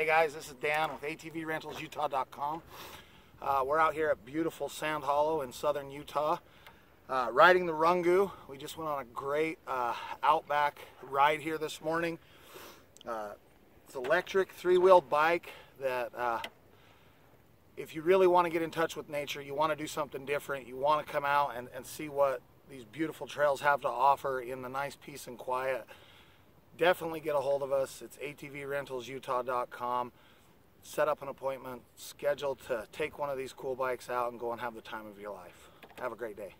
Hey guys, this is Dan with ATVRentalsUtah.com. Uh, we're out here at beautiful Sand Hollow in southern Utah, uh, riding the Rungu. We just went on a great uh, outback ride here this morning. Uh, it's electric three-wheeled bike that uh, if you really want to get in touch with nature, you want to do something different, you want to come out and, and see what these beautiful trails have to offer in the nice peace and quiet, definitely get a hold of us. It's atvrentalsutah.com. Set up an appointment, schedule to take one of these cool bikes out and go and have the time of your life. Have a great day.